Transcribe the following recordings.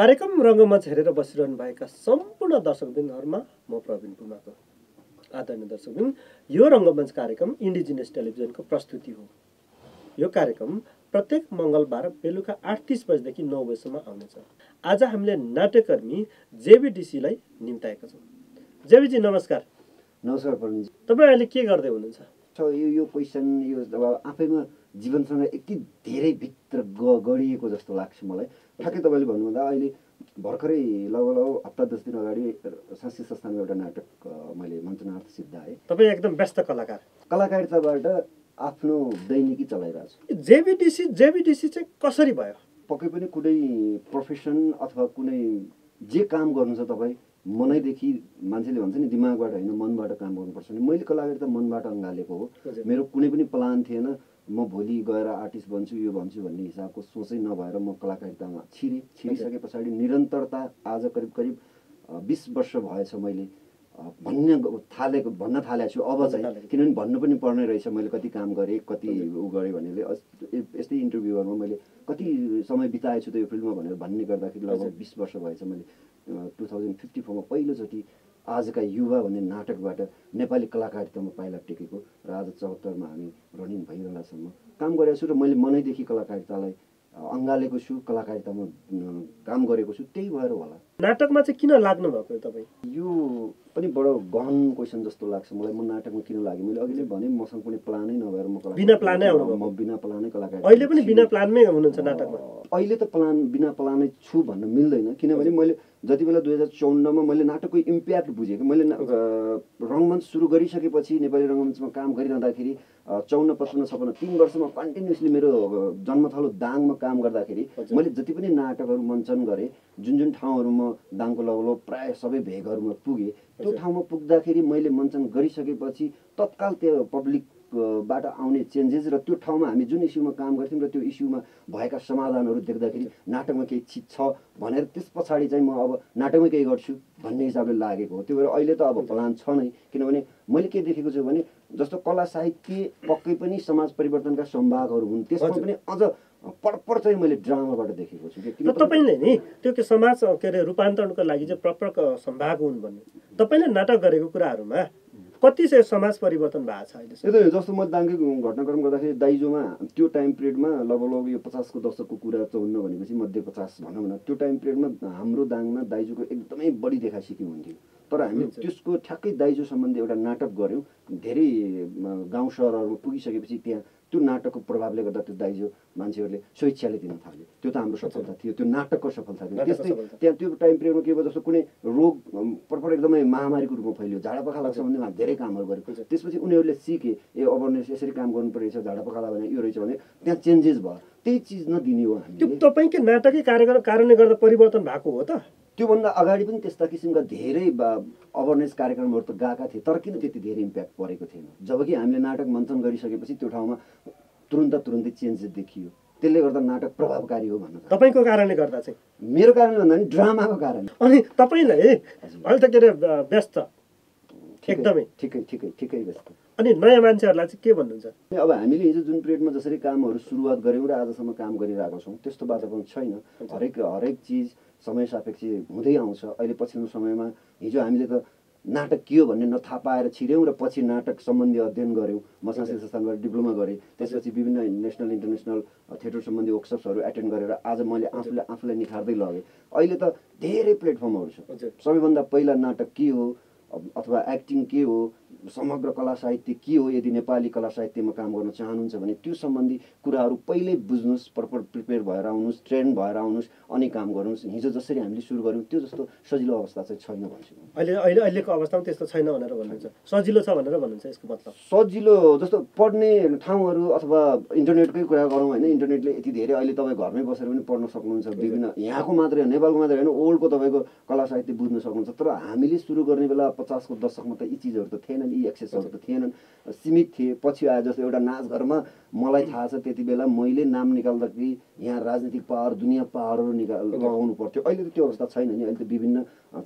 कार्यक्रम रङ्गमञ्च हेरेर बसिरहनु भएका सम्पूर्ण दर्शकबिन्दहरूमा म प्रवीण पुमाको आदरणीय दर्शकबिन यो रङ्गमञ्च कार्यक्रम इन्डिजिनियस टेलिभिजनको प्रस्तुति हो। यो कार्यक्रम प्रत्येक मङ्गलबार बेलुका आठ तिस बजीदेखि नौ बजीसम्म आउनेछ। आज हामीले नाट्यकर्मी जेबिडिसीलाई निम्ताएका छौँ। जेबिजी नमस्कार। नमस्कार प्रवीणजी। तपाईँ अहिले के गर्दै हुनुहुन्छ? यो यो क्वेसन यो अब आफैमा जीवनसँग यति धेरै भित्र गडिएको जस्तो लाग्छ मलाई। ठ्याक्कै तपाईँले भन्नुभन्दा अहिले भर्खरै लगभग लगभग हप्ता दस दिन अगाडि सांस्कृतिक संस्थानमा एउटा नाटक मैले मञ्चनार्थ सिद्धाएँ तपाईँ एकदम व्यस्त कलाकार। कलाकारिताबाट आफ्नो दैनिकी चलाइरहेको छु। जेबिडिसी जेबिडिसी चाहिँ कसरी भयो? पक्कै पनि कुनै प्रोफेसन अथवा कुनै जे काम गर्नु छ तपाईँ मनैदेखि मान्छेले भन्छ नि दिमागबाट होइन मनबाट काम गर्नुपर्छ। भने मैले कलाकारिता मनबाट अँगालेको हो। मेरो कुनै पनि प्लान थिएन। म भोलि गएर आर्टिस्ट बन्छु यो भन्छु भन्ने हिसाबको सोचै नभएर म कलाकारितामा छिरेँ छिरिसके पछाडि निरन्तरता आज करिब करिब बिस वर्ष भएछ मैले भन्न थालेको भन्न थालेको छु अब चाहिँ। किनभने भन्नु पनि पर्ने रहेछ मैले कति काम गरेँ कति उ गरेँ भनेर यस्तै इन्टरभ्यूहरूमा मैले कति समय बिताएछु त यो फिल्डमा भनेर भन्ने गर्दाखेरि लगभग। बिस वर्ष भएछ मैले टु थाउजन्ड फिफ्टी फोरमा पहिलोचोटि आजका युवा भन्ने नाटकबाट नेपाली कलाकारितामा पाइला टेकेको र आज चौहत्तरमा हामी रनिङ भइरहँदासम्म काम गरेको छु र मैले मनैदेखि कलाकारितालाई अँगालेको छु कलाकारितामा अ, काम गरेको छु त्यही भएर होला। नाटकमा चाहिँ किन लाग्नु भएको तपाईँ? यो पनि बडो गहन क्वेसन जस्तो लाग्छ मलाई। म नाटकमा किन लाग्यो मैले अघि नै भने मसँग कुनै प्लानै नभएर म बिना प्लानै। म बिना प्लानै कलाकार अहिले पनि बिना प्लानमै हुनुहुन्छ नाटकमा? अहिले त प्लान बिना प्लानै छु भन्न मिल्दैन। किनभने मैले जति बेला दुई हजार चौन्नमा मैले नाटकको इम्प्याक्ट बुझेँ कि मैले रङ्गमञ्च सुरु गरिसकेपछि नेपाली रङ्गमञ्चमा काम गरिरहँदाखेरि चौन्न पचपन्न छपन्न तिन वर्षमा कन्टिन्युसली मेरो जन्मथलो दाङमा काम गर्दाखेरि। मैले जति पनि नाटकहरू मञ्चन गरेँ जुन जुन ठाउँहरूमा दाङको लगलो प्राय सबै भेगहरूमा पुगेँ त्यो। ठाउँमा पुग्दाखेरि मैले मञ्चन गरिसकेपछि तत्काल त्यो पब्लिक बाट आउने चेन्जेस र त्यो ठाउँमा हामी जुन इस्युमा काम गर्थ्यौँ र त्यो इस्युमा भएका समाधानहरू देख्दाखेरि नाटकमा केही चिज छ भनेर त्यस पछाडि चाहिँ म अब नाटकमै केही गर्छु भन्ने हिसाबले लागेको हो त्यो भएर अहिले त अब प्लान छ नै किनभने मैले के देखेको छु भने जस्तो कला साहित्य पक्कै पनि समाज परिवर्तनका सम्भागहरू हुन्। त्यसमा। पनि अझ पडपड चाहिँ मैले ड्रामाबाट देखेको छु र तपाईँले नि त्यो के समाज के अरे रूपान्तरणको लागि चाहिँ प्रपर सम्भाग हुन् भन्ने तपाईँले नाटक गरेको कुराहरूमा कति चाहिँ समाज परिवर्तन भएको छ अहिलेसम्म यो त जस्तो म दाङकै घटनाक्रम गर्दाखेरि दाइजोमा त्यो टाइम पिरियडमा लगभग लगभग यो पचासको दशकको कुरा चौन्न भनेपछि मध्य पचास भनौँ न त्यो टाइम पिरियडमा हाम्रो दाङमा दाइजोको एकदमै बढी देखासिकी हुन्थ्यो। तर हामी। त्यसको ठ्याक्कै दाइजो सम्बन्धी एउटा नाटक गऱ्यौँ। धेरै गाउँ सहरहरूमा पुगिसकेपछि त्यहाँ त्यो नाटकको प्रभावले गर्दा त्यो दाइजो मान्छेहरूले स्वेच्छाले दिन थाल्यो। त्यो त हाम्रो सफलता थियो। त्यो नाटकको सफलता थियो। त्यस्तै। त्यहाँ त्यो टाइम पिरियडमा के भयो जस्तो कुनै रोग परपर एकदमै महामारीको रूपमा फैलियो। झाडा पखाला भने हामी धेरै कामहरू हुन्छ। त्यसपछि उनीहरूले सिके ए अवेरनेस यसरी काम गर्नु रहेछ झाडा पखाला भने यो रहेछ भने त्यहाँ चेन्जेस भयो। त्यही चिज नदिने हो त्यो हामीले तपाईँकै नाटकै कार्यक्रम कारणले गर्दा परिवर्तन भएको हो त। त्योभन्दा अगाडि पनि त्यस्ता किसिमका धेरै अवेरनेस कार्यक्रमहरू त गएका थिए तर किन त्यति धेरै इम्प्याक्ट परेको थिएन? जबकि हामीले नाटक मञ्चन गरिसकेपछि त्यो ठाउँमा तुरुन्त तुरुन्तै चेन्जेस देखियो। त्यसले गर्दा नाटक प्रभावकारी हो भन्न। तपाईँको कारणले गर्दा चाहिँ? मेरो कारणले भन्दा पनि ड्रामाको कारण अनि तपाईँलाई अहिले त के अरे व्यस्त? एकदमै। ठिकै ठिकै ठिकै व्यस्त। अनि नयाँ मान्छेहरूलाई चाहिँ के भन्नुहुन्छ? अब हामीले हिजो जुन पिरियडमा जसरी कामहरू सुरुवात गऱ्यौँ र आजसम्म काम गरिरहेको छौँ त्यस्तो वातावरण छैन। हरेक हरेक चिज समय सापेक्ष हुँदै आउँछ। अहिले पछिल्लो समयमा हिजो हामीले त नाटक के हो भन्ने नथाहा पाएर छिर्यौँ र पछि नाटक सम्बन्धी अध्ययन गऱ्यौँ। म सांस्कृतिक संस्थानबाट डिप्लोमा गरेँ त्यसपछि विभिन्न नेसनल इन्टरनेसनल थिएटर सम्बन्धी वर्कसप्सहरू एटेन्ड गरेर आज मैले आफूलाई आफूलाई निखार्दै लगेँ। अहिले त धेरै प्लेटफर्महरू छ। सबैभन्दा पहिला नाटक के हो? अथवा एक्टिङ के हो? समग्र कला साहित्य के हो? यदि नेपाली कला साहित्यमा काम गर्न चाहनुहुन्छ भने त्यो सम्बन्धी कुराहरू पहिल्यै बुझ्नुहोस् प्रपर प्रिपेयर भएर आउनुहोस् ट्रेन भएर आउनुहोस् अनि काम गर्नुहोस्। हिजो जसरी हामीले सुरु गऱ्यौँ त्यो जस्तो सजिलो अवस्था चाहिँ छैन भन्छु। अहिले अहिले अहिलेको अवस्थामा त्यस्तो छैन भनेर भन्नुहुन्छ। सजिलो छ भनेर भन्नुहुन्छ यसको मतलब? सजिलो जस्तो पढ्ने ठाउँहरू अथवा इन्टरनेटकै कुरा गरौँ होइन इन्टरनेटले यति धेरै अहिले तपाईँ घरमै बसेर पनि पढ्न सक्नुहुन्छ विभिन्न यहाँको मात्रै नेपालको मात्रै होइन ओल्डको तपाईँको कला साहित्य बुझ्न सक्नुहुन्छ। तर हामीले सुरु गर्ने बेला पचासको दशकमा त यी चिजहरू त थिएनन्। यी एक्सेसहरू त थिएनन्। सीमित थिए। पछि आए जस्तो एउटा नाचघरमा मलाई थाहा छ त्यति बेला मैले नाम निकाल्दाखेरि यहाँ राजनीतिक पावर दुनियाँ पावरहरू निकाल लगाउनु पर्थ्यो। अहिले त त्यो अवस्था छैन नि। अहिले त विभिन्न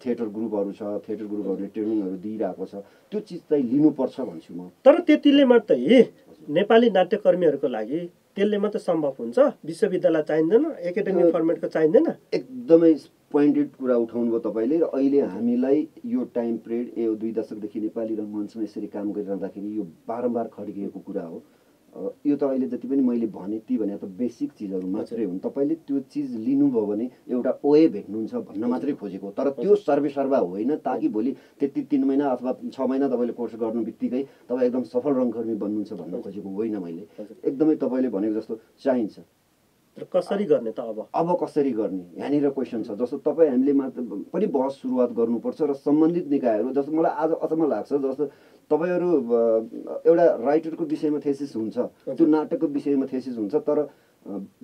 थिएटर ग्रुपहरू छ। थिएटर ग्रुपहरूले ट्रेनिङहरू दिइरहेको छ। त्यो चिज चाहिँ लिनुपर्छ भन्छु म। तर त्यतिले मात्रै नेपाली नाट्यकर्मीहरूको लागि त्यसले मात्रै सम्भव हुन्छ? विश्वविद्यालय चाहिँदैन? एकाडेमिक फर्मेटको चाहिँदैन? एकदमै पोइन्टेड कुरा उठाउनु भयो तपाईँले र अहिले हामीलाई यो टाइम पिरियड यो दुई दशकदेखि नेपाली रङ्गमञ्चमा यसरी काम गरिरहँदाखेरि यो बारम्बार खड्किएको कुरा हो। यो त अहिले जति पनि मैले भने ती भने त बेसिक चिजहरू मात्रै हुन्। तपाईँले त्यो चिज लिनुभयो भने एउटा ओए भेट्नुहुन्छ भन्न मात्रै खोजेको। तर त्यो सर्वे सर्वा होइन ताकि भोलि त्यति तिन महिना अथवा छ महिना तपाईँले कोर्स गर्नु बित्तिकै तपाईँ एकदम सफल रङकर्मी बन्नुहुन्छ भन्न खोजेको होइन मैले। एकदमै तपाईँले भनेको जस्तो चाहिन्छ। तर कसरी गर्ने त अब? अब कसरी गर्ने? यहाँनिर क्वेसन छ। जस्तो तपाईँ हामीले मात्र पनि बहस सुरुवात गर्नुपर्छ र सम्बन्धित निकायहरू जस्तो मलाई आज अचम्म लाग्छ जस्तो तपाईँहरू एउटा राइटरको विषयमा थेसिस हुन्छ। त्यो नाटकको विषयमा थेसिस हुन्छ तर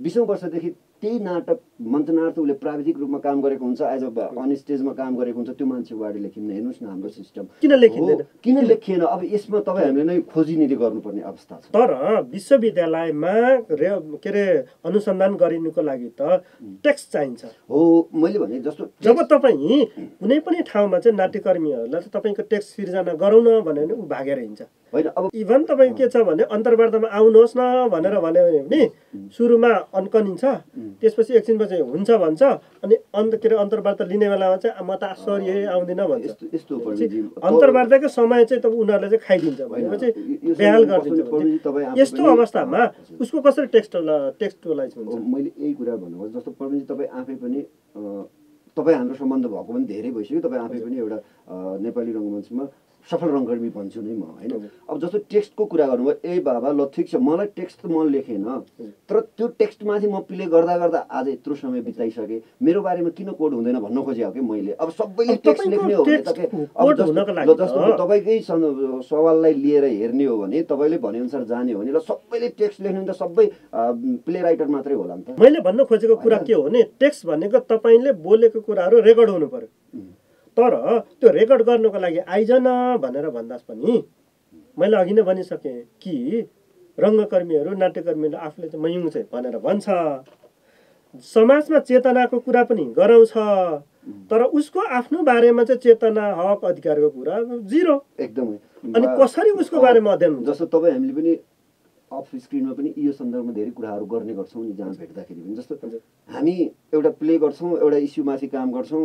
बिसौँ वर्षदेखि त्यही नाटक मञ्चनार्थ उसले प्राविधिक रूपमा काम गरेको हुन्छ एज अ अन स्टेजमा काम गरेको हुन्छ त्यो मान्छे अगाडि लेखिन्न। हेर्नुहोस् न हाम्रो सिस्टम किन लेखिँदैन? किन लेखिएन? अब यसमा तपाईँ हामीले नै खोजिनिधि गर्नुपर्ने अवस्था छ। तर विश्वविद्यालयमा रे के अरे अनुसन्धान गरिनुको लागि त टेक्स्ट चाहिन्छ। हो मैले भने जस्तो जब तपाईँ कुनै पनि ठाउँमा चाहिँ नाट्यकर्मीहरूलाई तपाईँको टेक्स्ट सिर्जना गरौँ न भन्यो भने ऊ भागेर हिँड्छ। होइन अब इभन तपाईँ के छ भने अन्तर्वार्तामा आउनुहोस् न भनेर भन्यो भने पनि सुरुमा अन्कनिन्छ। त्यसपछि एकछिनपछि हुन्छ भन्छ अनि अन्त के अरे अन्तर्वार्ता लिने बेलामा चाहिँ म त सरी है आउँदिनँ भन्छ। यस्तो। अन्तर्वार्ताकै समय चाहिँ तब उनीहरूले चाहिँ खाइदिन्छ भनेपछि बेहाल गरिदिन्छ तपाईँ यस्तो अवस्थामा। उसको कसरी टेक्स्ट टेक्स्टुलाइज हुन्छ? मैले यही कुरा भन्नुभयो जस्तो प्रवीणजी तपाईँ आफै पनि तपाईँ हाम्रो सम्बन्ध भएको पनि धेरै भइसक्यो तपाईँ आफै पनि एउटा नेपाली रङ्गमञ्चमा सफल रङ्गकर्मी भन्छु नै म होइन। अब जस्तो टेक्स्टको कुरा गर्नुभयो ए बाबा ल ठिक छ मलाई टेक्स्ट त म लेखेन। तर त्यो टेक्स्टमाथि म प्ले गर्दा गर्दा आज यत्रो समय बिताइसकेँ। मेरो बारेमा किन कोड हुँदैन भन्न खोजेको कि मैले? अब सबैले टेक्स्ट लेख्ने हो भने तपाईँ जस्तो- तपाईँकै सवाललाई लिएर हेर्ने हो भने तपाईँले भनेअनुसार जाने हो भने ल सबैले टेक्स्ट लेख्ने त सबै प्ले राइटर मात्रै होला नि त। मैले भन्न खोजेको कुरा के हो भने टेक्स्ट भनेको तपाईँले बोलेको कुराहरू रेकर्ड हुनु पर्यो. तर त्यो रेकर्ड गर्नुको लागि आइज न भनेर भन्दा पनि। मैले अघि नै भनिसकेँ कि रङ्गकर्मीहरू नाट्यकर्मीहरू आफूले चाहिँ मयुङ चाहिँ भनेर भन्छ। समाजमा चेतनाको कुरा पनि गराउँछ। तर उसको आफ्नो बारेमा चाहिँ चेतना हक अधिकारको कुरा जिरो। एकदमै। अनि कसरी उसको बारेमा अध्ययन जस्तो तपाईँ हामीले पनि अफ स्क्रिनमा पनि यो सन्दर्भमा धेरै कुराहरू गर्ने गर्छौँ नि जहाँ भेट्दाखेरि पनि। जस्तो। हामी एउटा प्ले गर्छौँ एउटा इस्युमाथि काम गर्छौँ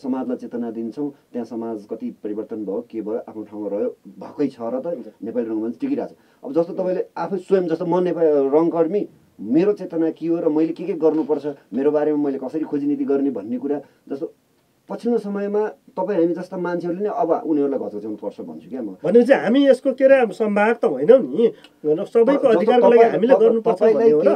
समाजलाई चेतना दिन्छौँ त्यहाँ समाज कति परिवर्तन भयो के भयो आफ्नो ठाउँमा रह्यो भएकै छ र त नेपाली रङ्गमञ्च टिकिरहेको छ। अब जस्तो तपाईँले आफै स्वयं जस्तो म नेपाली रङकर्मी मेरो चेतना के हो र मैले के के गर्नुपर्छ मेरो बारेमा मैले कसरी खोजिनीति गर्ने भन्ने कुरा जस्तो पछिल्लो समयमा तपाईँ हामी जस्ता मान्छेहरूले नै अब उनीहरूलाई घचघच्याउनु पर्छ भन्छु क्या म। भनेपछि हामी यसको के अरे सम्भाग त होइनौँ नि। सबैको अधिकारको लागि हामीले गर्नुपर्छ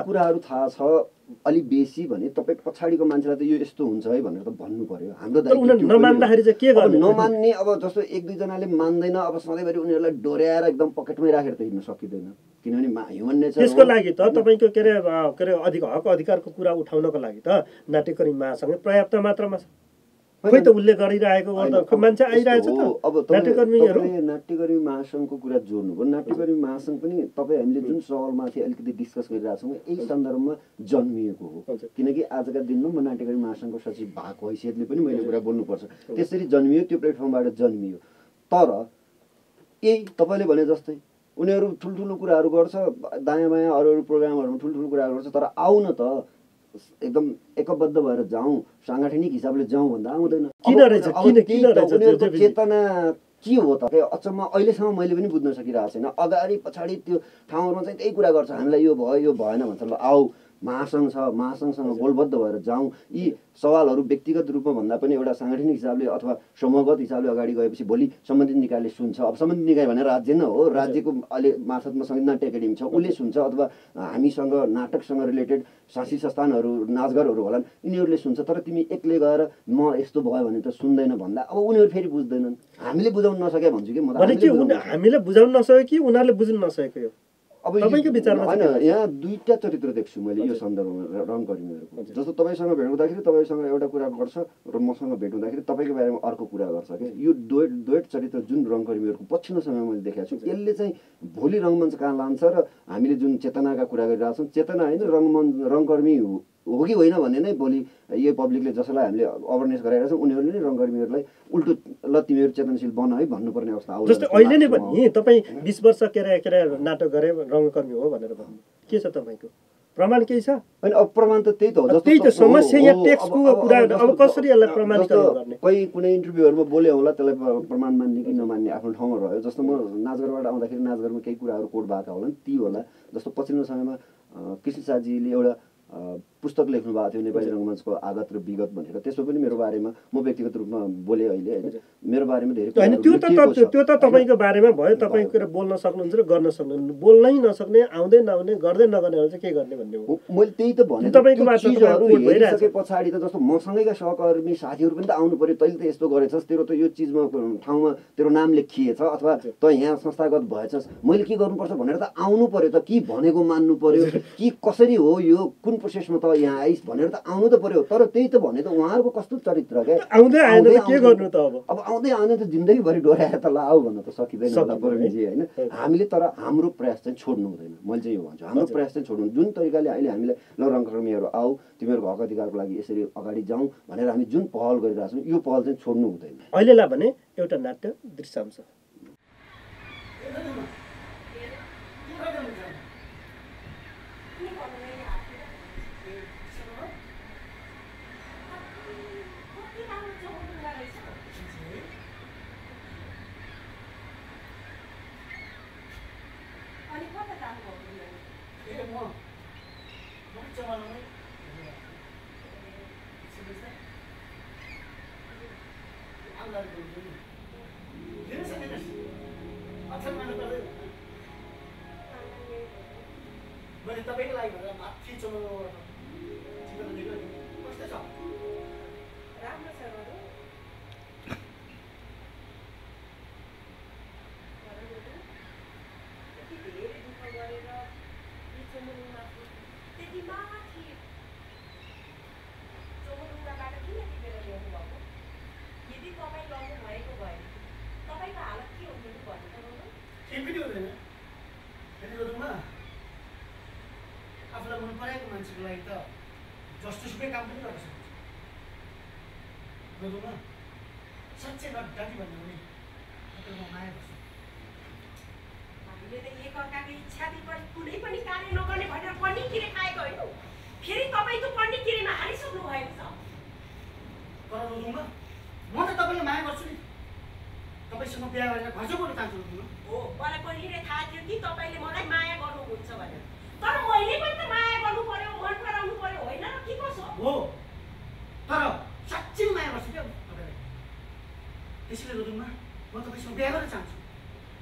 कुराहरू थाहा छ अलिक बेसी भने तपाईँ पछाडिको मान्छेलाई त यो यस्तो हुन्छ है भनेर त भन्नु पर्यो हाम्रो। नमान्दाखेरि चाहिँ के गर्ने? नमान्ने अब जस्तो एक दुईजनाले मान्दैन अब सधैँभरि उनीहरूलाई डोर्याएर एकदम पकेटमै राखेर त हिँड्न सकिँदैन। किनभने ह्युमन नेचर त्यसको लागि त तपाईँको के अरे के अरे अधिक हक अधिकारको कुरा उठाउनको लागि त नाट्यकर्मी महासँग पर्याप्त मात्रामा छ। खोइ त उसले गरिरहेको मान्छे आइरहेछ अब नाट्यकर्मीहरू। नाट्यकर्मी महासङ्घको कुरा जोड्नुभयो नाट्यकर्मी महासङ्घ पनि तपाईँ हामीले जुन सवालमाथि अलिकति डिस्कस गरिरहेको छौँ यही सन्दर्भमा जन्मिएको हो। किनकि आजका दिनमा म नाट्यकर्मी महासङ्घको सचिव भएको हैसियतले पनि मैले कुरा बोल्नुपर्छ। त्यसरी जन्मियो त्यो प्लेटफर्मबाट जन्मियो। तर यही तपाईँले भने जस्तै उनीहरू ठुल्ठुलो कुराहरू गर्छ दायाँ बायाँ अरू अरू प्रोग्रामहरूमा ठुल्ठुलो कुराहरू गर्छ तर आउन त एकदम एकबद्ध भएर जाउँ साङ्गठनिक हिसाबले जाउँ भन्दा आउँदैन। किन रहेछ? किन- किन रहेछ? चेतना के हो त? अचम्म अहिलेसम्म मैले पनि बुझ्न सकिरहेको छैन। अगाडि पछाडि त्यो ठाउँहरूमा चाहिँ त्यही कुरा गर्छ। हामीलाई यो भयो यो भएन भन्छ ल आऊ। महासङ्घ छ महासङ्घसँग गोलबद्ध भएर जाउँ। यी सवालहरू व्यक्तिगत रूपमा भन्दा पनि एउटा साङ्गठनिक हिसाबले अथवा समूहगत हिसाबले अगाडि गएपछि भोलि सम्बन्धित निकायले सुन्छ। अब सम्बन्धित निकाय भनेर राज्य नै हो। राज्यको अहिले मार्फतमा सङ्गीत नाट्य एकाडेमी छ उसले सुन्छ अथवा हामीसँग नाटकसँग रिलेटेड शासी संस्थानहरू नाचघरहरू होलान् यिनीहरूले सुन्छ। तर तिमी एक्लै गएर म यस्तो भयो भने त सुन्दैन भन्दा अब उनीहरू फेरि बुझ्दैनन्। हामीले बुझाउन नसके भन्छु कि म हामीले उनी बुझाउन नसके। हामीले बुझाउन नसक्यो कि उनीहरूले बुझ्न नसकेको यो? अब तपाईँको विचारमा होइन यहाँ दुईटा चरित्र देख्छु मैले यो। सन्दर्भमा र- रङकर्मीहरूको हजुर। जस्तो तपाईँसँग भेट हुँदाखेरि तपाईँसँग एउटा कुरा गर्छ र मसँग भेट हुँदाखेरि तपाईँको बारेमा अर्को कुरा गर्छ क्या यो दुवै दुवै चरित्र जुन रङकर्मीहरूको पछिल्लो समयमा मैले देखाएको छु यसले चाहिँ भोलि रङ्गमञ्च कहाँ लान्छ र हामीले जुन चेतनाका कुरा गरिरहेको छौँ चेतना होइन रङ्गमञ्च रङकर्मी हो हो कि होइन भन्ने नै भोलि यो पब्लिकले जसलाई हामीले अवेरनेस गराइरहेको छौँ उनीहरूले नै रङकर्मीहरूलाई उल्टो ल तिमीहरू चेतनशील बन है भन्नुपर्ने अवस्था आउला जस्तै अहिले नै पनि तपाईँ बिस वर्ष केरा केरा नाटक गरे रङ्गकर्मी हो भनेर भन्नु। के छ तपाईँको? प्रमाण केही छ? होइन अब प्रमाण त त्यही त हो त्यही त समस्या हो, टेक्स्टको कुरा अब कसरी यसलाई प्रमाणीकरण गर्ने? कोही कुनै इन्टरभ्यूहरूमा बोले होला त्यसलाई प्र- प्रमाण मान्ने कि नमान्ने आफ्नो ठाउँमा रह्यो? जस्तो म नाचघरबाट आउँदाखेरि नाचघरमा केही कुराहरू कोट भएका होला नि ती होला। जस्तो पछिल्लो समयमा कृष्ण शाहजीले एउटा पुस्तक लेख्नु भएको थियो नेपाली रङ्गमञ्चको आगत र विगत भनेर। त्यसमा पनि मेरो बारेमा म व्यक्तिगत रूपमा बोलेँ अहिले होइन। मेरो बारेमा धेरै होइन त्यो त त्यो त? तपाईँको बारेमा भयो। तपाईँ कुरा बोल्न सक्नुहुन्छ र गर्न सक्नुहुन्छ। बोल्नै नसक्ने आउँदै नआउने गर्दै नगर्ने चाहिँ के गर्ने भन्ने हो? मैले त्यही त भने तपाईँको। हेरिसके पछाडि त जस्तो मसँगैका सहकर्मी साथीहरू पनि त आउनु पर्यो तैँले त यस्तो गरेछस् तेरो त यो चिजमा ठाउँमा तेरो नाम लेखिएछ अथवा त यहाँ संस्थागत भएछस्। मैले के गर्नुपर्छ भनेर त आउनु पर्यो त। कि भनेको मान्नु पर्यो कि कसरी हो यो? कुन प्रोसेसमा त यहाँ आइस भनेर त आउनु त पर्यो। तर त्यही त भने त उहाँहरूको कस्तो चरित्र क्या आउँदै आएन त आउँदै के आउँदै- गर्नु त अब? अब आउँदै आउने त जिन्दगीभरि डोर्याएर त ल आऊ भन्न त सकिँदैन होला? होइन? हामीले तर हाम्रो प्रयास चाहिँ छोड्नु हुँदैन। मैले चाहिँ यो भन्छु। हाम्रो। प्रयास चाहिँ छोड्नु जुन तरिकाले अहिले हामीले ल रङ्गकर्मीहरू आऊ तिमीहरूको हक अधिकारको लागि यसरी अगाडि जाउँ भनेर हामी जुन पहल गरिरहेको छौँ यो पहल चाहिँ छोड्नु हुँदैन। अहिलेलाई भने एउटा नाट्य दृश्यांश। मैले तपाईँको लागि भनेर माथि चलाउनु मान्छेको लागि त जस्तोसुकै काम पनि गर्न सक्छ रोडमा साँच्चै नडाटी भन्यो भने तपाईँमा माया गर्छु हामीले त एकअर्काको कुनै पनि कार्य नगर्ने भनेर पन्नी किरे खाएको होइन फेरि तपाईँ त पन्नी किरेमा हालिसक्नु भएको छ तर रोडमा म त तपाईँलाई माया गर्छु नि तपाईँसँग बिहा गरेर घर चाहिँ बोल्न चाहन्छु हो मलाई पहिले नै थाहा थियो कि तपाईँले मलाई माया गर्नुहुन्छ भनेर तर मैले पनि त माया गर्नु पर्यो मन पराउनु पर्यो होइन र के कसो हो तर साँच्चै माया गर्छु क्या तपाईँलाई त्यसैले रोडमा म तपाईँसँग बिहा गर्न चाहन्छु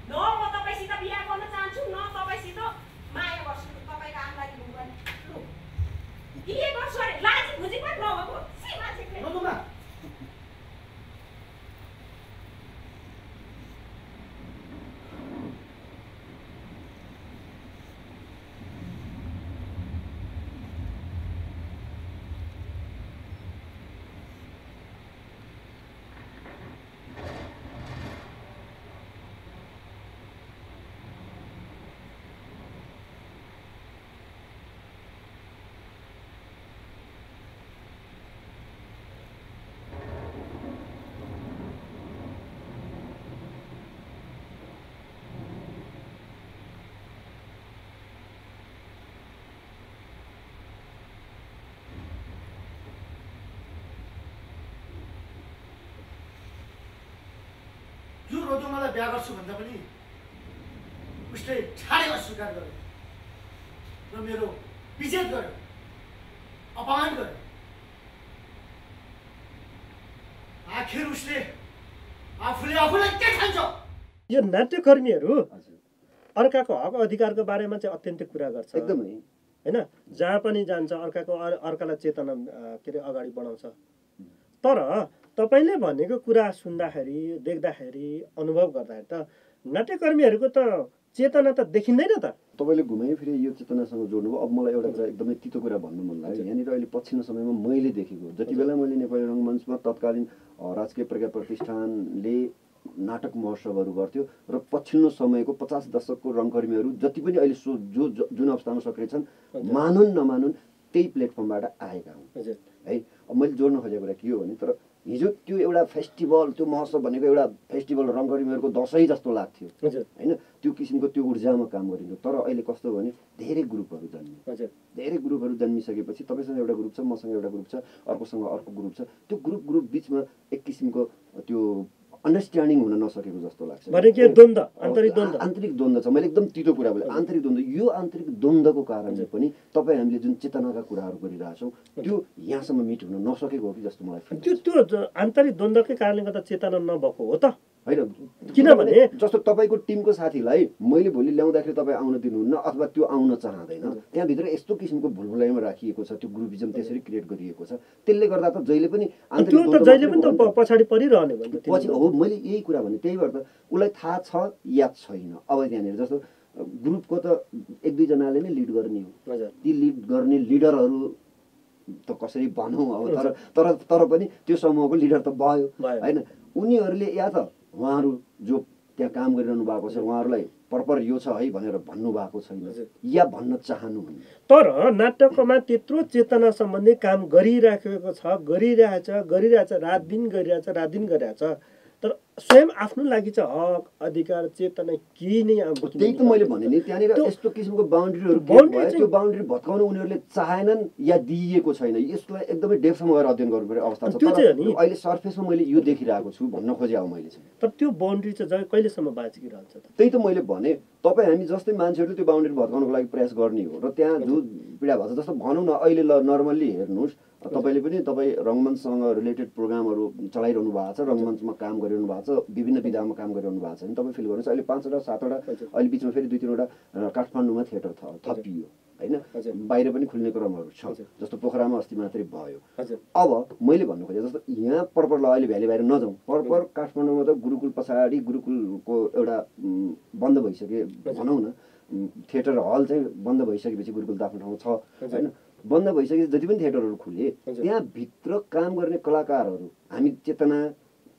न म तपाईँसित बिहा गर्न चाहन्छु न तपाईँसित माया गर्छु तपाईँको आमालाई दिनुपर्ने लु बिहे गर्छु अरे लाजी खुजी पनि नभएको सी मान्छेले रोडमा यो रोदोमालाई बिहा गर्छु भन्दा पनि उसले छाडेर स्वीकार गर्यो र मेरो विजेत गर्यो अपमान गर्यो। आखिर उसले आफूले आफूलाई के ठान्छ यो नाट्यकर्मीहरू अर्काको हक अधिकारको बारेमा चाहिँ अत्यन्तै कुरा गर्छ। एकदमै। होइन? जहाँ पनि जान्छ अर्काको अर- अर्कालाई चेतना के अरे अगाडि बढाउँछ। तर तपाईँले भनेको कुरा सुन्दाखेरि देख्दाखेरि अनुभव गर्दाखेरि त नाट्यकर्मीहरूको त चेतना त देखिँदैन त। तपाईँले घुमाइ फेरि यो चेतनासँग जोड्नुभयो। अब मलाई एउटा कुरा एकदमै तितो कुरा भन्नु मन लाग्यो। यहाँनिर अहिले पछिल्लो समयमा मैले देखेको जति बेला मैले नेपाली रङ्गमञ्चमा तत्कालीन राजकीय प्रज्ञा प्रतिष्ठानले नाटक महोत्सवहरू गर्थ्यो र पछिल्लो समयको पचास दशकको रङकर्मीहरू जति पनि अहिले सो जो जुन अवस्थामा सक्रिय छन् मानुन् नमानुन् त्यही प्लेटफर्मबाट आएका हुन्। है? अब मैले जोड्न खोजेको कुरा के हो भने तर हिजो त्यो एउटा फेस्टिभल त्यो महोत्सव भनेको एउटा फेस्टिभल रङ्गकर्मीहरूको दसैँ जस्तो लाग्थ्यो। होइन? त्यो किसिमको त्यो ऊर्जामा काम गरिन्थ्यो। तर अहिले कस्तो भने धेरै ग्रुपहरू जन्मियो। धेरै ग्रुपहरू जन्मिसकेपछि तपाईँसँग एउटा ग्रुप छ मसँग एउटा ग्रुप छ अर्कोसँग अर्को ग्रुप छ। त्यो ग्रुप ग्रुप बिचमा एक किसिमको त्यो अन्डरस्ट्यान्डिङ हुन नसकेको जस्तो लाग्छ। भने आन्तरिक द्वन्द्व छ। मैले एकदम तितो कुरा बोलेँ। आन्तरिक द्वन्द्व यो आन्तरिक द्वन्द्वको कारणले पनि तपाईँ हामीले जुन चेतनाका कुराहरू गरिरहेछौँ त्यो यहाँसम्म मिट हुन नसकेको हो कि जस्तो मलाई त्यो त्यो आन्तरिक द्वन्द्वकै कारणले गर्दा चेतना नभएको हो त। होइन? किनभने- जस्तो तपाईँको टिमको साथीलाई मैले भोलि ल्याउँदाखेरि तपाईँ आउन दिनुहुन्न अथवा त्यो आउन चाहँदैन त्यहाँभित्र यस्तो किसिमको भुलभुलाइमा राखिएको छ त्यो ग्रुपिजम त्यसरी क्रिएट गरिएको छ। त्यसले गर्दा त जहिले पनि जहिले पनि त पछाडि परिरहने पछि। हो मैले यही कुरा भने त्यही भएर त उसलाई थाहा छ या छैन? अब त्यहाँनिर जस्तो ग्रुपको त एक दुईजनाले नै लिड गर्ने हो। ती लिड गर्ने लिडरहरू त कसरी भनौँ अब तर तर तर पनि त्यो समूहको लिडर त भयो। होइन? उनीहरूले या त उहाँहरू जो त्यहाँ काम गरिरहनु भएको छ उहाँहरूलाई पर्पर यो छ है भनेर भन्नुभएको छैन। या भन्न चाहनुहुन्न तर नाटकमा त्यत्रो चेतना सम्बन्धी काम गरिराखेको छ गरिरहेछ गरिरहेछ रात दिन गरिरहेछ रात दिन गरिरहेछ। तर स्वयं आफ्नो लागि चाहिँ हक अधिकार चेतना केही नै अब त्यही त मैले भने नि त्यहाँनिर त्यो- यस्तो किसिमको बााउन्ड्रीहरू त्यो बााउन्ड्री भत्काउन उनीहरूले चाहेनन् या दिइएको छैन। यसलाई एकदमै डेप्थमा गएर अध्ययन गर्नुपर्ने अवस्था छ। त्यो चाहिँ अहिले सर्फेसमा मैले यो देखिरहेको छु भन्न खोजेँ अब मैले चाहिँ। तर त्यो बााउन्ड्री चाहिँ कहिलेसम्म बाँचिरहन्छ त? त्यही त मैले भने। तपाईँ हामी जस्तै मान्छेहरूले त्यो बााउन्ड्री भत्काउनको लागि प्रयास गर्ने हो। र त्यहाँ जो पीडा भएको छ। जस्तो भनौँ न अहिले ल नर्मल्ली हेर्नुहोस् तपाईँले पनि तपाईँ रङ्गमञ्चसँग रिलेटेड प्रोग्रामहरू चलाइरहनु भएको छ रङ्गमञ्चमा काम गरिरहनु भएको छ। विभिन्न विधामा काम गरिरहनु भएको छ भने तपाईँ फिल गर्नुहोस् अहिले पाँचवटा सातवटा। अहिले बिचमा फेरि दुई तिनवटा काठमाडौँमा थिएटर थ थपियो होइन। बाहिर पनि खुल्ने क्रमहरू छ। जस्तो पोखरामा अस्ति मात्रै भयो अब मैले भन्नु खोजेँ जस्तो यहाँ पर्पर ल अहिले भ्याली बाहिर नजाउँ पर्पर काठमाडौँमा त गुरुकुल पछाडि गुरुकुलको एउटा बन्द भइसके भनौँ न थिएटर हल चाहिँ बन्द भइसकेपछि गुरुकुल त आफ्नो ठाउँमा छ। होइन बन्द भइसकेपछि जति पनि थिएटरहरू खुले। त्यहाँभित्र काम गर्ने कलाकारहरू हामी चेतना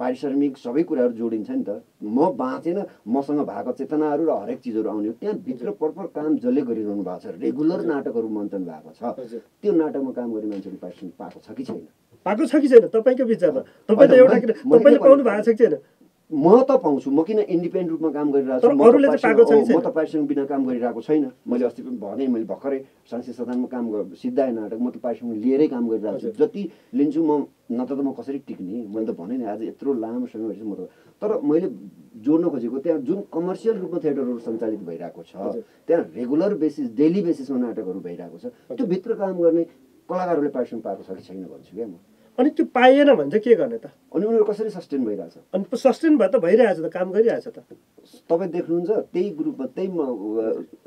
पारिश्रमिक सबै कुराहरू जोडिन्छ नि त। म बाँचेन मसँग भएको चेतनाहरू र हरेक चिजहरू आउने हो। त्यहाँभित्र पर्पर काम जसले गरिरहनु भएको छ रेगुलर नाटकहरू मञ्चन भएको छ। त्यो नाटकमा काम गर्ने मान्छेले पारिश्रमिक पाएको छ कि छैन? पाएको छ कि छैन? तपाईँको विचारमा। तपाईँ त एउटा तपाईँले पाउनु भएको छ कि छैन? म त पाउँछु म किन इन्डिपेन्डेन्ट रूपमा काम गरिरहेको छु? म त पारिश्रमिक- बिना काम गरिरहेको छैन। मैले अस्ति पनि भने मैले भर्खरै सांसद सदनमा काम गर सिद्धाएँ नाटक म त पारिश्रमिक लिएरै काम गरिरहेको छु। जति लिन्छु म न त म कसरी टिक्ने? मैले त भने नि आज यत्रो लामो समय भएपछि म त तर मैले जोड्न खोजेको त्यहाँ जुन कमर्सियल रूपमा थिएटरहरू सञ्चालित भइरहेको छ। त्यहाँ रेगुलर बेसिस डेली बेसिसमा नाटकहरू भइरहेको छ त्यो भित्र काम गर्ने कलाकारहरूले पारिश्रमिक पाएको छ कि छैन भन्छु क्या म। अनि त्यो पाइएन भने चाहिँ के गर्ने त? अनि उनीहरू कसरी सस्टेन भइरहेछ? अनि सस्टेन भए त भइरहेछ त काम गरिरहेछ त। तपाईँ देख्नुहुन्छ त्यही ग्रुपमा त्यही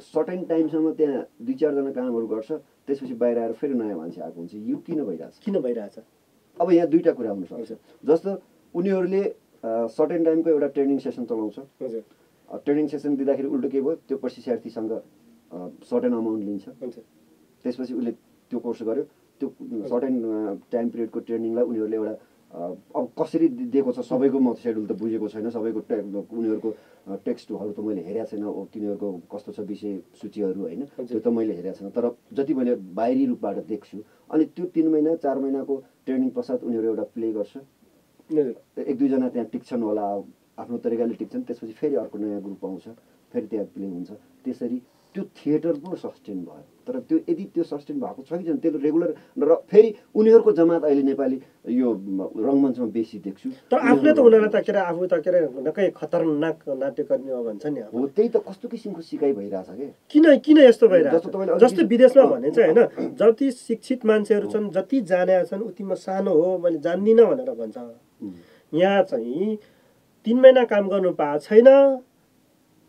सर्टेन टाइमसम्म त्यहाँ दुई चारजना कामहरू गर्छ त्यसपछि बाहिर आएर फेरि नयाँ मान्छे आएको हुन्छ। यो किन भइरहेछ? किन भइरहेछ? अब यहाँ दुईवटा कुरा हुनसक्छ। जस्तो उनीहरूले सर्टेन टाइमको एउटा ट्रेनिङ सेसन चलाउँछ। हजुर। ट्रेनिङ सेसन दिँदाखेरि उल्टो के भयो? त्यो प्रशिक्षार्थीसँग सर्टेन अमाउन्ट लिन्छ। त्यसपछि उसले त्यो कोर्स गर्यो। त्यो सर्टेन टाइम पिरियडको ट्रेनिङलाई उनीहरूले एउटा अब कसरी दिएको छ सबैको म सेड्युल त बुझेको छैन सबैको टे उनीहरूको टेक्स्टहरू त मैले हेरेको छैन तिनीहरूको कस्तो छ विषय सूचीहरू होइन त्यो त मैले हेरेको छैन। तर जति मैले बाहिरी रूपबाट देख्छु अनि त्यो तिन महिना चार महिनाको ट्रेनिङ पश्चात उनीहरू एउटा प्ले गर्छ। एक दुईजना त्यहाँ टिक्छन् होला आफ्नो तरिकाले टिक्छन् त्यसपछि फेरि अर्को नयाँ ग्रुप आउँछ फेरि त्यहाँ प्ले हुन्छ। त्यसरी त्यो थिएटर पो सस्टेन भयो। तर त्यो यदि त्यो सस्टेन भएको छ कि छैन त्यो रेगुलर र फेरि उनीहरूको जमात अहिले नेपाली यो रङ्गमञ्चमा बेसी देख्छु। तर आफूले त उनीहरूलाई त के अरे आफू त के अरे निकै खतरनाक नाट्यकर्मी हो भन्छ नि हो त्यही त कस्तो किसिमको सिकाइ भइरहेछ क्या किन किन यस्तो तपाईँले अघि- जस्तै विदेशमा भने चाहिँ होइन जति शिक्षित मान्छेहरू छन् जति जानेका छन् उति म सानो हो मैले जान्दिनँ भनेर भन्छ। यहाँ चाहिँ तिन महिना काम गर्नु पाएको छैन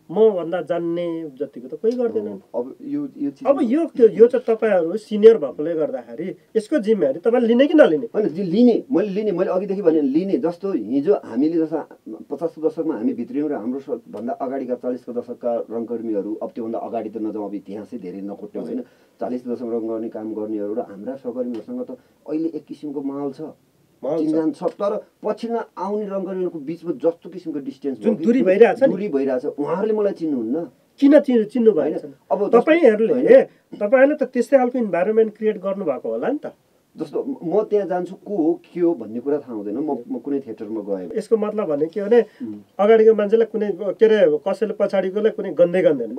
मभन्दा जान्ने जतिको त कोही गर्दैनन् अब यो यो अब यो त्यो यो चाहिँ तपाईँहरू सिनियर भएकोले गर्दाखेरि यसको जिम्मेवारी तपाईँले लिने कि नलिने? होइन जे लिने। मैले लिने। मैले अघिदेखि भने लिने जस्तो हिजो हामीले जस्तो पचासको दशकमा हामी भित्रियौँ र हाम्रो भन्दा अगाडिका चालिसको दशकका रङकर्मीहरू अब त्योभन्दा अगाडि त नजाउँ अब इतिहासै धेरै नखोट्यौँ होइन चालिसको दशक रङ गर्ने काम गर्नेहरू र हाम्रा सहकर्मीहरूसँग त अहिले एक किसिमको माहौल छ। चिनजान छ तर पछिल्लो आउने रङकर्मीहरूको बिचमा जस्तो किसिमको डिस्टेन्स जुन दूरी भइरहेछ। दूरी भइरहेछ उहाँहरूले मलाई चिन्नुहुन्न किन चिन्नु चिन्नु छैन अब तपाईँहरूले। तपाईँहरूले त त्यस्तै खालको इन्भाइरोमेन्ट क्रिएट गर्नुभएको होला नि त जस्तो म त्यहाँ जान्छु को हो के हो भन्ने कुरा थाहा हुँदैन। म म कुनै थिएटरमा गएँ। यसको मतलब भने के भने अगाडिको मान्छेलाई कुनै के अरे कसैले पछाडिकोलाई कुनै गन्दै गन्दैन।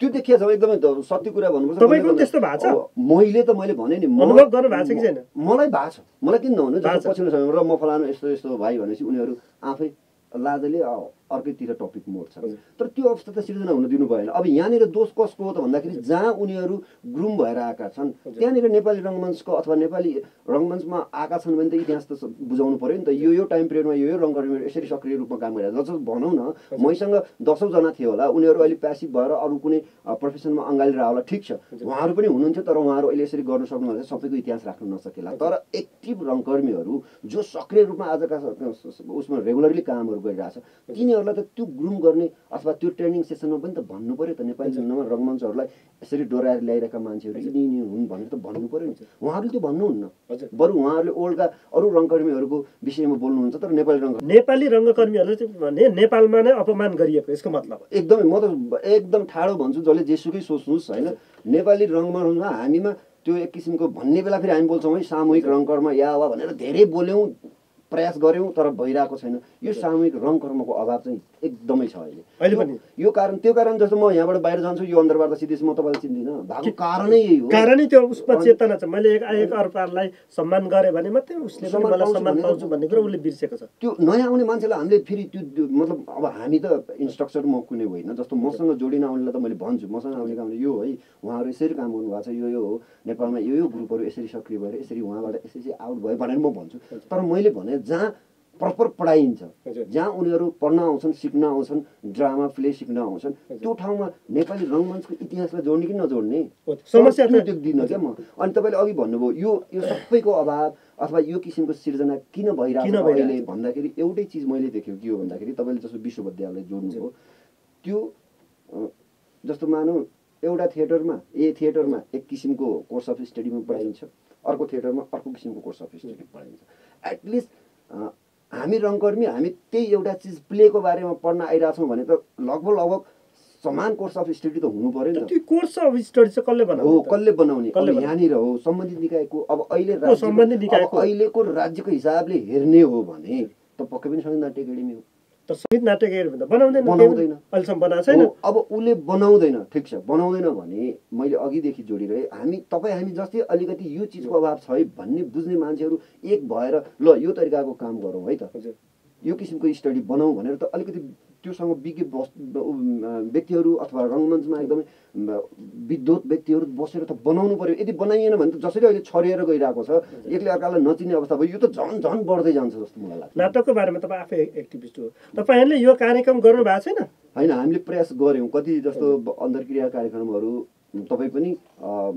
त्यो देखिया छ एकदमै सत्य कुरा भन्नुपर्छ। तपाईँको त्यस्तो भएको छ? मैले त मैले भने नि म- अनुभव गर्नु भएको छ कि छैन? मलाई भएको छ। मलाई किन नहुनु? पछिल्लो समयमा र म फलानु यस्तो यस्तो भाइ भनेपछि उनीहरू आफै लाजले अर्कैतिर टपिक मोड्छ हजुर। तर त्यो अवस्था त सिर्जना हुन दिनु भएन अब यहाँनिर दोष कसको हो त भन्दाखेरि जहाँ उनीहरू ग्रुम भएर आएका छन्। त्यहाँनिर नेपाली रङ्गमञ्चको अथवा नेपाली रङ्गमञ्चमा आएका छन् भने त इतिहास त बुझाउनु पऱ्यो नि त। यो यो टाइम पिरियडमा यो यो रङ्गकर्मीहरू यसरी सक्रिय रूपमा काम गरेर जस्तो भनौँ न मैसँग दसौँजना थियो होला। उनीहरू अहिले प्यासिभ भएर अरू कुनै प्रोफेसनमा अँगालिरह होला। ठिक छ। उहाँहरू पनि हुनुहुन्थ्यो तर उहाँहरू अहिले यसरी गर्न सक्नु भने सबैको इतिहास राख्नु नसकेला। तर एक्टिभ रङकर्मीहरू जो सक्रिय रूपमा आजका उसमा रेगुलरली कामहरू गरिरहेछ तिनीहरूलाई त त्यो ग्रुम गर्ने अथवा त्यो ट्रेनिङ सेसनमा पनि त भन्नु पऱ्यो त नेपाली फिल्ममा रङ्गमञ्चहरूलाई यसरी डोराएर ल्याइरहेका मान्छेहरू यिनी यिनी हुन् भनेर त भन्नु पऱ्यो नि उहाँहरूले त्यो भन्नुहुन्न। बरु उहाँहरूले ओल्डका अरू रङकर्मीहरूको विषयमा बोल्नुहुन्छ तर नेपाली रङ नेपाली रङ्गकर्मीहरूले चाहिँ भने नेपालमा नै अपमान गरिएको यसको मतलब। एकदमै म त एकदम ठाडो भन्छु जसले जेसुकै सोच्नुहोस् होइन? नेपाली रङ्गमञ्चमा हामीमा त्यो एक किसिमको भन्ने बेला फेरि हामी बोल्छौँ है सामूहिक रङकर्म या वा भनेर धेरै बोल्यौँ प्रयास गऱ्यौँ तर भइरहेको छैन। यो सामूहिक रङकर्मको अभाव चाहिँ एकदमै छ अहिले। अहिले पनि? यो कारण त्यो कारण जस्तो म यहाँबाट बाहिर जान्छु यो अन्तर्वार्ता सिधै म तपाईँलाई चिन्दिनँ। भएको कारणै यही हो। कारणै त्यो उसमा चेतना छ। मैले एक एक अर्कालाई सम्मान गरेँ भने मात्रै उसले मलाई पाउँछु सम्मान पाउँछु भन्ने कुरा उसले बिर्सेको छ। त्यो नयाँ आउने मान्छेलाई हामीले फेरि त्यो त्यो- मतलब अब हामी त इन्स्ट्रक्चर म कुनै होइन। जस्तो मसँग जोडिन आउनेलाई त मैले भन्छु। मसँग आउने काम यो है। उहाँहरू यसरी काम गर्नुभएको छ। यो यो हो। नेपालमा यो यो ग्रुपहरू यसरी सक्रिय भएर यसरी उहाँबाट यसरी आउट भयो भनेर म भन्छु। तर मैले भने जहाँ प्रपर पढाइन्छ। जहाँ उनीहरू पढ्न आउँछन् सिक्न आउँछन् ड्रामा प्ले सिक्न आउँछन् त्यो ठाउँमा नेपाली रङ्गमञ्चको इतिहासलाई जोड्ने कि नजोड्ने? समस्या देख्दिनँ क्या म। अनि तपाईँले अघि भन्नुभयो यो यो सबैको अभाव अथवा यो किसिमको सिर्जना किन भइरहेको अहिले भन्दाखेरि एउटै चिज मैले देखेँ के हो भन्दाखेरि तपाईँले जस्तो विश्वविद्यालय जोड्नुभयो त्यो जस्तो मानौँ एउटा थिएटरमा ए थिएटरमा एक किसिमको कोर्स अफ स्टडीमा पढाइन्छ अर्को थिएटरमा अर्को किसिमको कोर्स अफ स्टडी पढाइन्छ। एटलिस्ट हामी रङकर्मी हामी त्यही एउटा चिज प्लेको बारेमा पढ्न आइरहेछौँ भने त लगभग लगभग समान कोर्स अफ स्टडी त हुनु पऱ्यो नि त कोर्स अफ स्टडी चाहिँ कसले हो बनाउने त? कसले बनाउने? यहाँनिर हो सम्बन्धित निकायको अब अहिले सम्बन्धित निकायको? अहिलेको राज्यको हिसाबले हेर्ने हो भने त पक्कै पनि सङ्गीत नाट्य एकाडेमी हो तर सङ्गीत बनाउँदैन। बनाउँदैन। अहिलेसम्म बनाएको छैन। अब उसले बनाउँदैन ठिक छ। बनाउँदैन भने मैले अघिदेखि जोडिरहे हामी तपाईँ हामी जस्तै अलिकति यो चिजको अभाव छ है भन्ने बुझ्ने मान्छेहरू एक भएर ल यो तरिकाको काम गरौँ है त। यो किसिमको स्टडी बनाऊ भनेर त अलिकति त्योसँग विज्ञ व्यक्तिहरू अथवा रङ्गमञ्चमा एकदमै विद्वत व्यक्तिहरू बसेर त बनाउनु पर्यो। यदि बनाइएन भने त जसरी अहिले छरिएर गइरहेको छ एकले अर्कालाई नचिन्ने अवस्था भयो। यो त झन् झन् बढ्दै जान्छ जस्तो मलाई लाग्छ। नाटकको बारेमा तपाईँ आफै एक्टिभिस्ट हो। तपाईँहरूले यो कार्यक्रम गर्नु भएको छैन? होइन हामीले प्रयास गऱ्यौँ। कति जस्तो अन्तर्क्रिया कार्यक्रमहरू तपाईँ पनि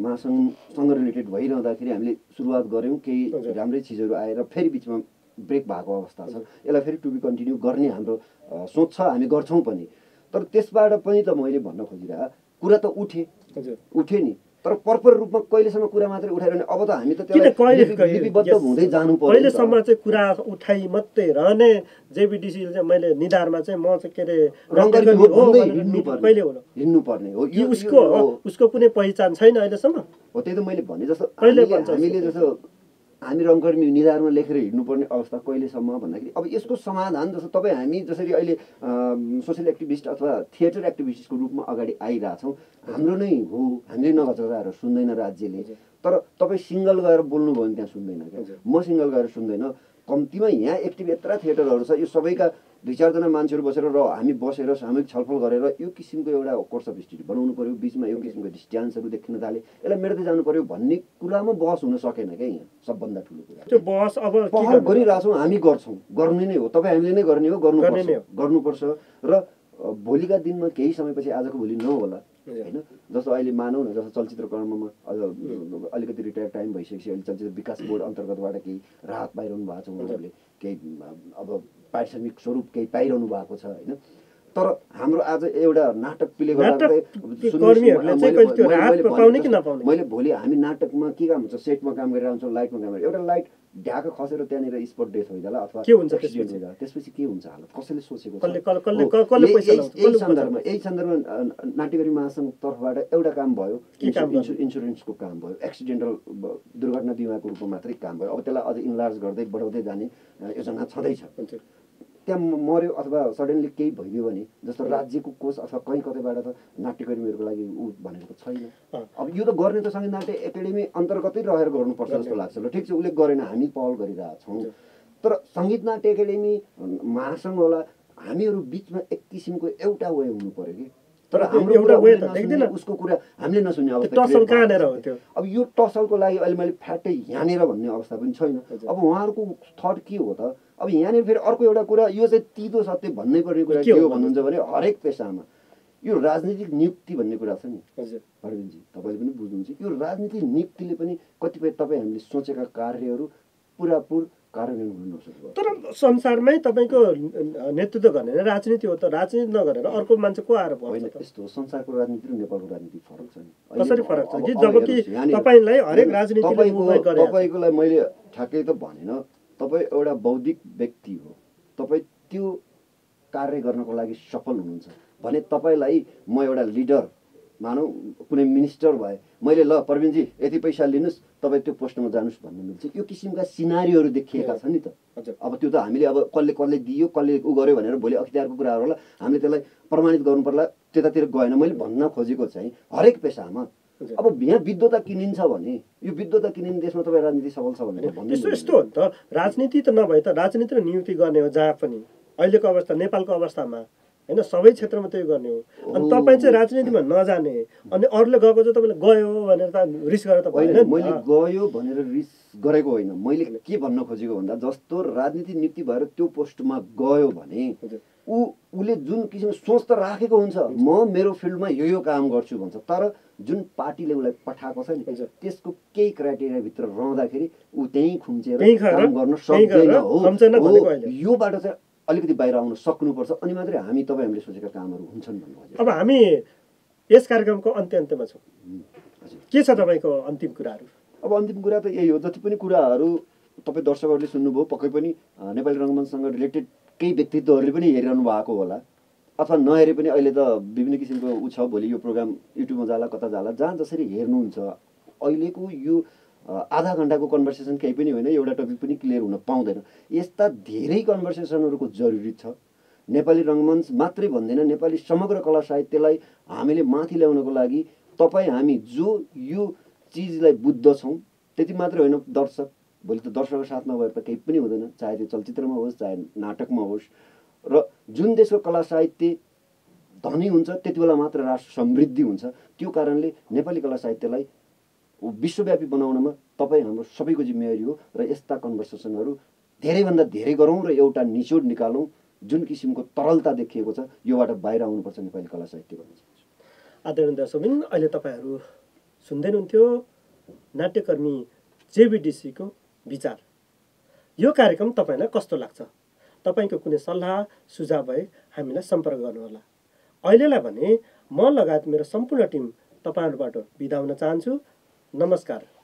महासङ्घसँग रिलेटेड भइरहँदाखेरि हामीले सुरुवात गऱ्यौँ। केही। राम्रै चिजहरू आएर फेरि बिचमा ब्रेक भएको अवस्था छ। यसलाई फेरि टु बी कन्टिन्यू गर्ने हाम्रो सोच छ हामी गर्छौँ पनि। तर त्यसबाट पनि त मैले भन्न खोजिरह कुरा त उठे। उठे नि। तर पर्पर रूपमा कहिलेसम्म कुरा मात्रै उठाइरहने अब त हामी त लिपिबद्ध हुँदै जानु पर्यो। कहिलेसम्म चाहिँ कुरा उठाइ मात्रै रहने जेबिडिसी चाहिँ मैले निधारमा चाहिँ म चाहिँ के अरे हिँड्नु पर्ने। हो। उसको। उसको कुनै पहिचान छैन अहिलेसम्म? हो त्यही त मैले भने जस्तो हामीले? जस्तो हामी रङकर्मी निधारमा लेखेर हिँड्नुपर्ने अवस्था कहिलेसम्म भन्दाखेरि अब यसको समाधान जस्तो तपाईँ हामी जसरी अहिले सोसियल एक्टिभिस्ट अथवा थिएटर एक्टिभिस्टको रूपमा अगाडि आइरहेछौँ हाम्रो नै हो हामीले नगर्दाहरू सुन्दैन राज्यले। तर तपाईँ सिङ्गल गएर बोल्नुभयो भने त्यहाँ सुन्दैन क्या। म सिङ्गल गएर सुन्दैन। कम्तीमा यहाँ एक्टिभ यत्र थिएटरहरू छ यो सबैका दुई चारजना मान्छेहरू बसेर र हामी बसेर सामूहिक छलफल गरेर यो किसिमको एउटा कोर्स अफ स्टडी बनाउनु पऱ्यो बिचमा यो किसिमको डिस्ट्यान्सहरू देखिन थाले। यसलाई मेट्दै जानु पऱ्यो भन्ने कुरामा बहस हुन सकेन क्या यहाँ सबभन्दा ठुलो कुरा। त्यो बहस अब पहल? गरिरहेछौँ हामी गर्छौँ। गर्ने नै हो तपाईँ हामीले नै गर्ने हो गर्नुपर्छ। गर्नुपर्छ। र भोलिका दिनमा केही समयपछि आजको भोलि नहोला। होइन? जस्तो अहिले मानौँ न जस्तो चलचित्र कर्ममा अझ अलिकति रिटायर टाइम भइसकेपछि अहिले चलचित्र विकास बोर्ड अन्तर्गतबाट केही राहत पाइरहनु भएको छ उनीहरूले केही अब पारिश्रमिक स्वरूप केही पाइरहनु भएको छ होइन? तर हाम्रो आज एउटा नाटक प्ले गर्दा मैले- भोलि हामी नाटकमा के काम हुन्छ? सेटमा काम गरेर आउँछौँ लाइटमा काम गरेर। एउटा लाइट ढ्याक खसेर त्यहाँनिर स्पट डेथ भइजाला अथवा के हुन्छ त्यसपछि? के हुन्छ हालत? कसैले सोचेको यही- सन्दर्भमा यही सन्दर्भमा अ, नाट्यकरी महासङ्घ तर्फबाट एउटा काम भयो। इन्सुरेन्सको काम भयो। एक्सिडेन्टल दुर्घटना बिमाको रूपमा मात्रै काम भयो। अब त्यसलाई अझ इन्लार्ज गर्दै बढाउँदै जाने योजना छँदैछ। त्यहाँ मऱ्यो अथवा सडनली केही भइदियो भने जस्तो राज्यको कोष अथवा कहीँ कतैबाट त नाट्यकर्मीहरूको लागि ऊ भनेको छैन। अब यो त गर्ने त सङ्गीत नाट्य एकाडेमी अन्तर्गतै रहेर गर्नुपर्छ जस्तो लाग्छ ल। ठिक छ उसले गरेन हामी पहल गरिरहेका छौँ तर सङ्गीत नाट्य एकाडेमी महासङ्घ होला हामीहरू बिचमा एक किसिमको एउटा वे हुनु पर्यो कि। तर हाम्रो। उसको कुरा हामीले नसुन्ने अवस्था अब यो टसलको लागि अहिले मैले फ्याटै यहाँनिर भन्ने अवस्था पनि छैन। अब उहाँहरूको थट के हो त? अब यहाँनिर फेरि अर्को एउटा कुरा यो चाहिँ तितो सत्य भन्नै पर्ने कुरा के हो भन्नुहुन्छ भने हरेक पेसामा यो राजनीतिक नियुक्ति भन्ने कुरा छ नि। हजुर। अरविन्दजी तपाईँले पनि बुझ्नुहुन्छ यो राजनीतिक नियुक्तिले पनि कतिपय तपाईँ हामीले सोचेका कार्यहरू पुरापुर कार्यान्वयन हुन नसकेको तर संसारमै तपाईँको नेतृत्व गर्ने राजनीति हो त राजनीति नगरेर अर्को मान्छे को आएर होइन यस्तो संसारको राजनीति र नेपालको राजनीति फरक छ नि। कसरी फरक छ कि? जब कि तपाईँलाई हरेक राजनीतिले तपाईँको-। तपाईँकोलाई मैले ठ्याक्कै त भनेन तपाईँ एउटा बौद्धिक व्यक्ति हो। तपाईँ त्यो कार्य गर्नको लागि सफल हुनुहुन्छ। भने तपाईँलाई म एउटा लिडर मानौ कुनै मिनिस्टर भए मैले ल प्रवीणजी यति पैसा लिनुहोस् तपाईँ त्यो पोस्टमा जानुहोस् भन्नु मिल्छ। यो किसिमका सिनारीहरू देखिएका छन् नि त। हजुर। अब त्यो त हामीले अब कसले कसले दियो कसले उ गर्यो भनेर भोलि अख्तियारको कुराहरू होला। हामीले त्यसलाई प्रमाणित गर्नु पर्ला। त्यतातिर गएन। मैले भन्न खोजेको चाहिँ हरेक पेसामा। अब यहाँ विद्वता किनिन्छ भने यो विद्वता किनिने देशमा तपाईँ राजनीति सफल छ भनेर भन्नु यस्तो यस्तो हो नि त। राजनीति त नभए त राजनीति र नियुक्ति गर्ने हो जहाँ पनि। अहिलेको अवस्था नेपालको अवस्थामा। होइन सबै क्षेत्रमा त्यही गर्ने हो। अनि। तपाईँ चाहिँ राजनीतिमा नजाने। अनि अरूले गएको चाहिँ तपाईँले गयो भनेर त रिस गरेर त होइन मैले। गयो भनेर रिस गरेको होइन। मैले के भन्न खोजेको भन्दा जस्तो राजनीति नियुक्ति भएर त्यो पोस्टमा गयो भने। ऊ उसले जुन किसिमको सोच त राखेको हुन्छ। म मेरो फिल्डमा यो यो काम गर्छु भन्छ। तर जुन पार्टीले उसलाई पठाएको छ नि। त्यसको केही क्राइटेरियाभित्र रहँदाखेरि ऊ त्यहीँ खुम्चेर काम गर्न सक्दैन हो। योबाट चाहिँ अलिकति बाहिर आउन सक्नुपर्छ अनि मात्रै हामी तपाईँ हामीले सोचेका कामहरू हुन्छन् भन्नु खोजेको। अब हामी यस कार्यक्रमको अन्त्य अन्त्यमा छौँ के छ तपाईँको अन्तिम कुराहरू अब अन्तिम कुरा त यही हो जति पनि कुराहरू तपाईँ दर्शकहरूले सुन्नुभयो पक्कै पनि नेपाली रङ्गमञ्चसँग रिलेटेड केही व्यक्तित्वहरूले पनि हेरिरहनु भएको होला अथवा नहेरे पनि अहिले त विभिन्न किसिमको ऊ छ भोलि यो प्रोग्राम युट्युबमा जाला कता जाला जहाँ जसरी हेर्नुहुन्छ अहिलेको यो आधा घन्टाको कन्भर्सेसन केही पनि होइन एउटा टपिक पनि क्लियर हुन पाउँदैन। यस्ता धेरै कन्भर्सेसनहरूको जरुरी छ। नेपाली रङ्गमञ्च मात्रै भन्दैन नेपाली समग्र कला साहित्यलाई हामीले माथि ल्याउनको लागि तपाईँ हामी जो यो चिजलाई बुझ्दछौँ त्यति मात्रै होइन दर्शक। भोलि त दर्शकको साथमा गएर त केही पनि हुँदैन चाहे त्यो चलचित्रमा होस् चाहे नाटकमा होस्। र जुन देशको कला साहित्य धनी हुन्छ त्यति बेला मात्र राष्ट्र समृद्धि हुन्छ। त्यो कारणले नेपाली कला साहित्यलाई विश्वव्यापी बनाउनमा तपाईँ हाम्रो सबैको जिम्मेवारी हो र यस्ता कन्भर्सेसनहरू धेरैभन्दा धेरै गरौँ र एउटा निचोड निकालौँ। जुन किसिमको तरलता देखिएको छ योबाट बाहिर आउनुपर्छ नेपाली कला साहित्य भन्न चाहन्छु आदरणीय दर्शकबिन अहिले तपाईँहरू सुन्दै हुनुहुन्थ्यो नाट्यकर्मी जेबिडिसीको विचार। यो कार्यक्रम तपाईँलाई कस्तो लाग्छ? तपाईँको कुनै सल्लाह सुझाव भए हामीलाई सम्पर्क गर्नुहोला। अहिलेलाई भने म लगायत मेरो सम्पूर्ण टिम तपाईँहरूबाट बिदा हुन चाहन्छु। नमस्कार।